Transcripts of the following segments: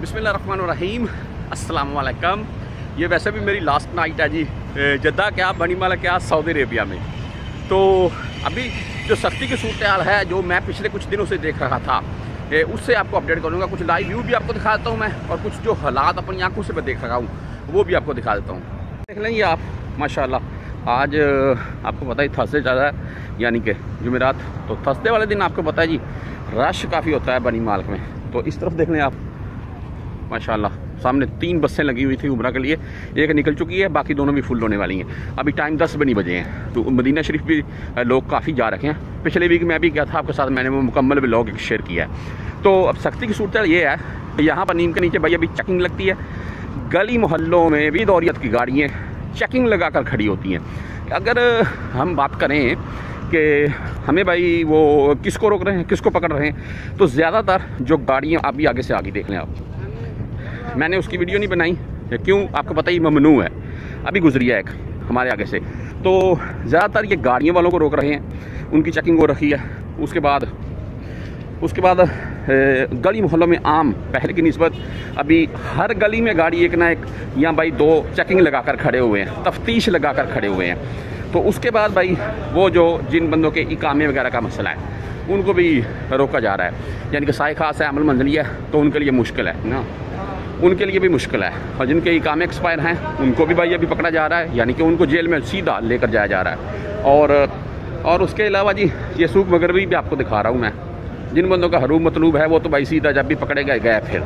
बिसमीम अस्सलाम ये वैसे भी मेरी लास्ट नाइट है जी। जद्दा क्या बनी माला क्या, सऊदी अरेबिया में। तो अभी जो सख्ती की सूरत हाल है, जो मैं पिछले कुछ दिनों से देख रहा था उससे आपको अपडेट करूँगा। कुछ लाइव व्यू भी आपको दिखा देता हूँ मैं, और कुछ जो हालात अपनी आँखों से मैं देख रहा हूँ, वो भी आपको दिखा देता हूँ। देख लेंगे आप, माशाल्लाह। आज आपको पता ही, थर्सडे ज़्यादा है, यानी कि जुमेरात। तो थर्सडे वाले दिन आपको पता है जी, रश काफ़ी होता है बनी माल्क में। तो इस तरफ़ देख लें आप। माशाल्लाह। सामने तीन बसें लगी हुई थी उमरा के लिए। एक निकल चुकी है, बाकी दोनों भी फुल होने वाली हैं। अभी टाइम दस बनी बजे हैं। तो मदीना शरीफ भी लोग काफ़ी जा रखे हैं। पिछले वीक मैं भी गया था, आपके साथ मैंने वो मुकम्मल ब्लॉग शेयर किया है। तो अब सख्ती की सूरत ये है, यहाँ पर नीम के नीचे भाई अभी चेकिंग लगती है। गली मोहल्लों में भी दौरियत की गाड़ियाँ चेकिंग लगा कर खड़ी होती हैं। अगर हम बात करें कि हमें भाई वो किसको रोक रहे हैं, किसको पकड़ रहे हैं तो ज़्यादातर जो गाड़ियाँ अभी आगे से आगे देख लें आप। मैंने उसकी वीडियो नहीं बनाई। क्यों? आपको पता ही, ममनू है। अभी गुजरी है एक, हमारे आगे से। तो ज़्यादातर ये गाड़ियों वालों को रोक रहे हैं। उनकी चेकिंग हो रखी है। उसके बाद उसके बाद गली मोहल्लों में आम, पहले की नस्बत। अभी हर गली में गाड़ी एक ना एक, या भाई दो चेकिंग लगा कर खड़े हुए हैं। तफ्तीश लगा कर खड़े हुए हैं। तो उसके बाद भाई, वो जो जिन बंदों के इकामे वगैरह का मसला है, उनको भी रोका जा रहा है। यानी कि साय खास है, अमल मंजली है तो उनके लिए मुश्किल है, ना? उनके लिए भी मुश्किल है और जिनके काम एक्सपायर हैं, उनको भी भाई अभी पकड़ा जा रहा है, यानी कि उनको जेल में सीधा लेकर जाया जा रहा है। और और उसके अलावा जी, ये सूख मगरबी भी आपको दिखा रहा हूँ मैं। जिन बंदों का हरूब मतलूब है, वो तो भाई सीधा जब भी पकड़े गए गए फिर।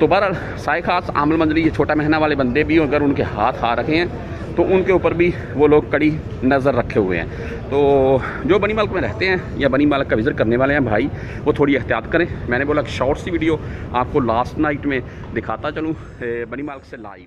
तो बहर साय खास आमल मंजरी, ये छोटा महीना वाले बंदे भी अगर उनके हाथ आ रखे हैं तो उनके ऊपर भी वो लोग कड़ी नज़र रखे हुए हैं। तो जो बनी मालक में रहते हैं या बनी मालक का विज़िट करने वाले हैं भाई, वो थोड़ी एहतियात करें। मैंने बोला शॉर्ट सी वीडियो आपको लास्ट नाइट में दिखाता चलूँ बनी मालक से लाइव